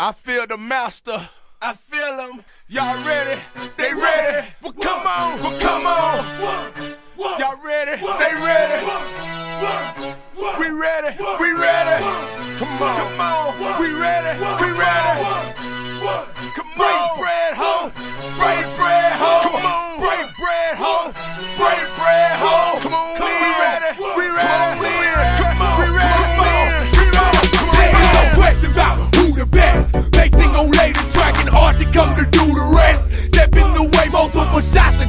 I feel the master. I feel them. Y'all ready? They ready. Well, come on. Well, come on. Y'all ready? They ready. We ready. We ready. Come on. Come on. We ready. We ready. Come on. Bread,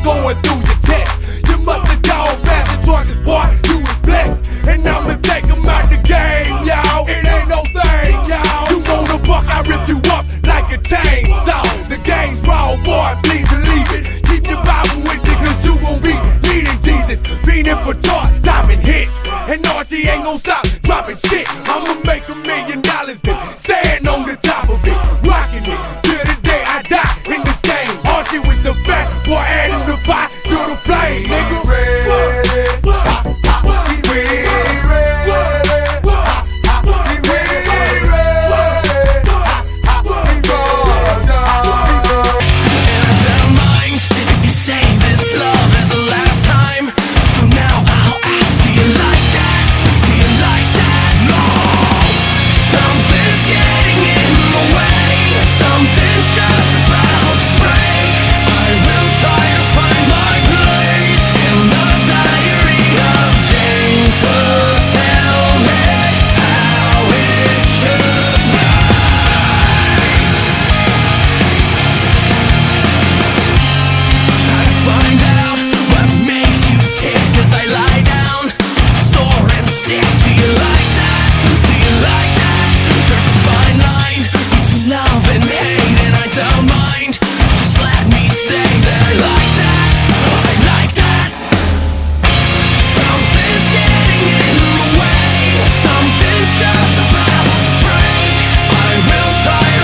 going through your chest. You must have gone back the drunkest boy, you was blessed. And I'ma take him out the game, y'all. It ain't no thing, y'all. You want a buck, I rip you up like a chainsaw. The game's raw, boy, please believe it. Keep your Bible with you, cause you won't be needing Jesus. Fiending for chart, topping hits. And RT ain't gon' stop dropping shit. I'ma make a million dollars then stand on the